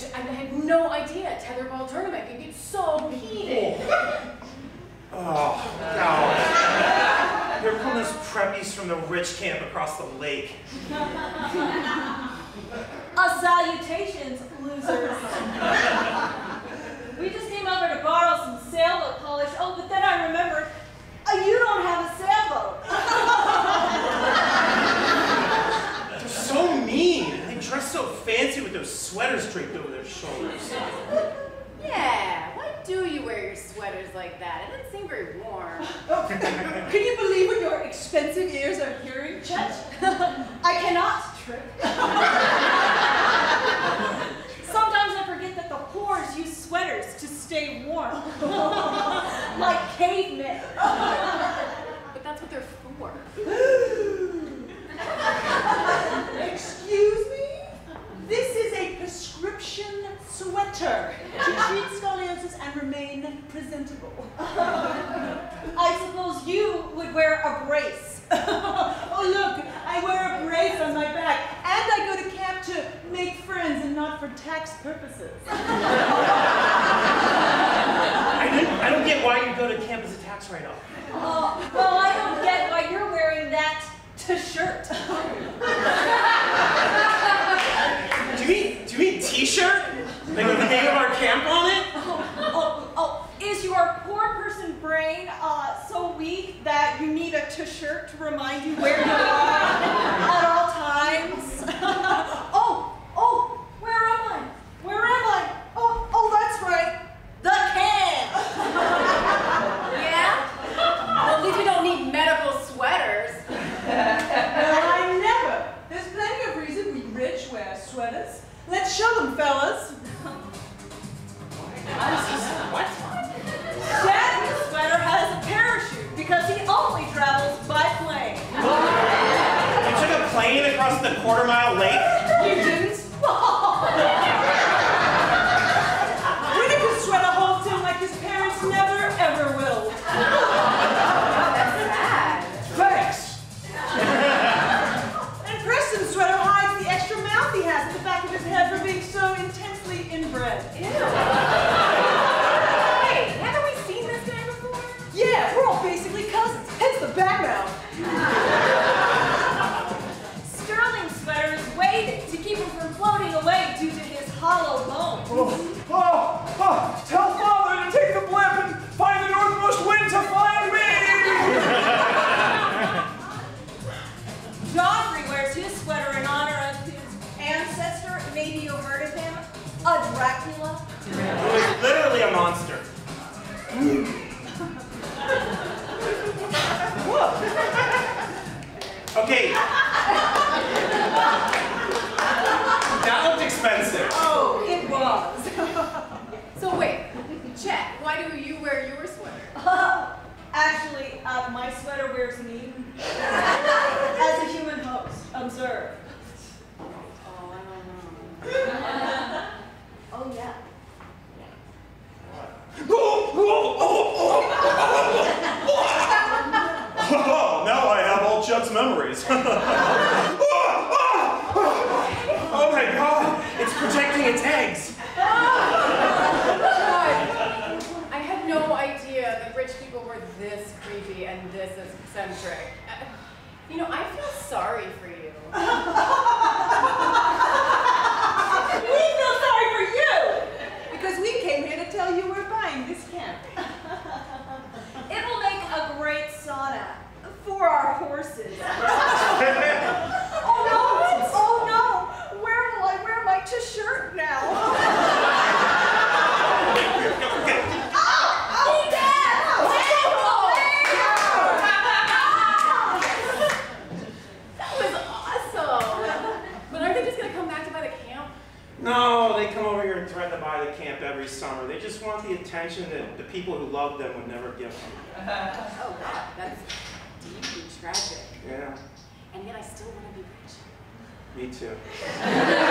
just, I had no idea tetherball tournament could get so heated. Oh, God. Here come those preppies from the rich camp across the lake. A salutations, losers. we just came over to borrow some sailboat polish. Oh, but then I remembered, uh, you don't have a sailboat. They're so mean. They dress so fancy with those sweaters draped over their shoulders. Yeah, why do you wear your sweaters like that? It doesn't seem very warm. Oh, can you believe what your expensive ears are hearing, Chet? I cannot, Trip. Sometimes I forget that the whores use sweaters to stay warm. like cavemen. But that's what they're for. Excuse me? This is a prescription sweater to treat scoliosis and remain presentable. I suppose you would wear a brace. oh, look, I wear a brace on my back, and I go to camp to make friends and not for tax purposes. I don't, I don't get why you go to camp as a tax write-off. Oh, well, I don't get why you're wearing that t-shirt. Do you mean, do you mean t-shirt? Like with the name of our camp on it? Oh, oh, is your poor person brain uh, so weak that you need a t-shirt to remind you where you are at all times? oh, oh, where am I? Where am I? Oh, oh, that's right, the camp. Yeah? Well, at least we don't need medical sweaters. No, I never. There's plenty of reason we rich wear sweaters. Let's show them, fellas. Quarter mile lake? Sweater to keep him from floating away due to his hollow bone. Oh, oh, oh, tell father to take the blimp and find the northmost wind to find me! Joffrey wears his sweater in honor of his ancestor. Maybe you heard of him? A Dracula. It was literally a monster. Okay. That looked expensive. Oh, it was. So wait, Chet, why do you wear your sweater? Actually, uh, my sweater wears me. As a human host, observe. Oh, I don't know. Oh, yeah. Oh, now I have all Chet's memories. Oh my god, it's projecting its eggs. God, I had no idea that rich people were this creepy and this eccentric. Uh, You know, I feel sorry for you. We feel sorry for you because we came here to tell you we're buying this camp. It will make a great sauna for our horses. oh no! Oh no! Where will I wear my t-shirt now? oh, Dad! That was awesome. But aren't they just gonna come back to buy the camp? No, they come over here to buy the camp every summer. They just want the attention that the people who love them would never give them. Oh God, that's deeply tragic. Yeah, And yet I still want to be rich. me too.